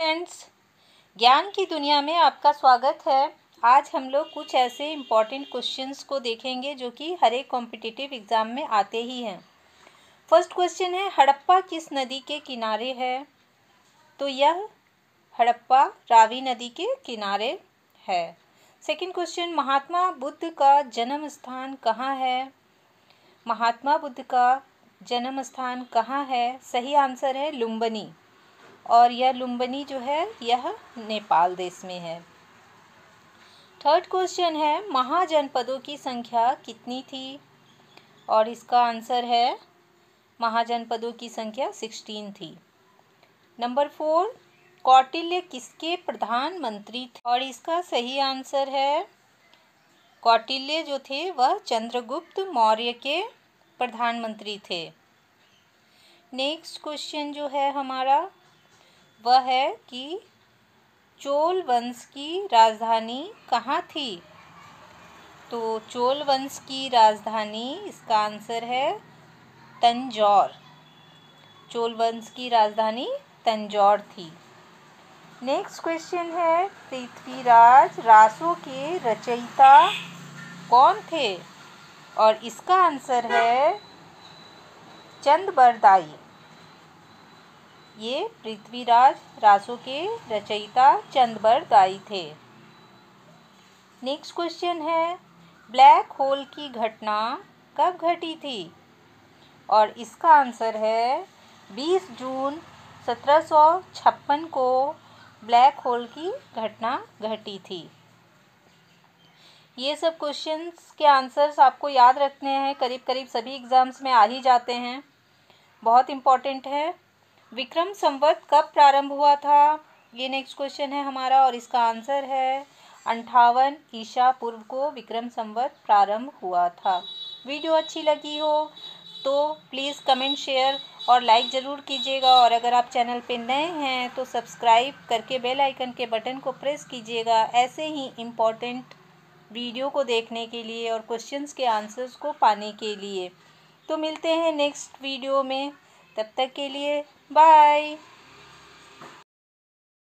Friends ज्ञान की दुनिया में आपका स्वागत है। आज हम लोग कुछ ऐसे इंपॉर्टेंट क्वेश्चंस को देखेंगे जो कि हर एक कॉम्पिटिटिव एग्ज़ाम में आते ही हैं। फ़र्स्ट क्वेश्चन है, हड़प्पा किस नदी के किनारे है? तो यह हड़प्पा रावी नदी के किनारे है। सेकंड क्वेश्चन महात्मा बुद्ध का जन्म स्थान कहाँ है? महात्मा बुद्ध का जन्म स्थान कहाँ है? सही आंसर है, लुम्बनी। और यह लुम्बनी जो है, यह नेपाल देश में है। थर्ड क्वेश्चन है, महाजनपदों की संख्या कितनी थी? और इसका आंसर है, महाजनपदों की संख्या सिक्सटीन थी। नंबर फोर कौटिल्य किसके प्रधानमंत्री थे? और इसका सही आंसर है, कौटिल्य जो थे, वह चंद्रगुप्त मौर्य के प्रधानमंत्री थे। नेक्स्ट क्वेश्चन जो है हमारा वह है कि चोल वंश की राजधानी कहाँ थी? तो चोल वंश की राजधानी इसका आंसर है तंजौर। चोल वंश की राजधानी तंजौर थी। नेक्स्ट क्वेश्चन है, पृथ्वीराज रासो के रचयिता कौन थे? और इसका आंसर है चंद बरदाई। ये पृथ्वीराज रासो के रचयिता चंदबर दाई थे। नेक्स्ट क्वेश्चन है ब्लैक होल की घटना कब घटी थी? और इसका आंसर है 20 जून सत्रह सौ छप्पन को ब्लैक होल की घटना घटी थी। ये सब क्वेश्चंस के आंसर्स आपको याद रखने हैं करीब करीब सभी एग्ज़ाम्स में आ ही जाते हैं। बहुत इंपॉर्टेंट है। विक्रम संवत कब प्रारंभ हुआ था? ये नेक्स्ट क्वेश्चन है हमारा और इसका आंसर है अंठावन ईशा पूर्व को विक्रम संवत प्रारंभ हुआ था। वीडियो अच्छी लगी हो तो प्लीज़ कमेंट शेयर और लाइक ज़रूर कीजिएगा और अगर आप चैनल पे नए हैं तो सब्सक्राइब करके बेल आइकन के बटन को प्रेस कीजिएगा। ऐसे ही इम्पोर्टेंट वीडियो को देखने के लिए और क्वेश्चंस के आंसर्स को पाने के लिए। तो मिलते हैं नेक्स्ट वीडियो में। तब तक के लिए बाय।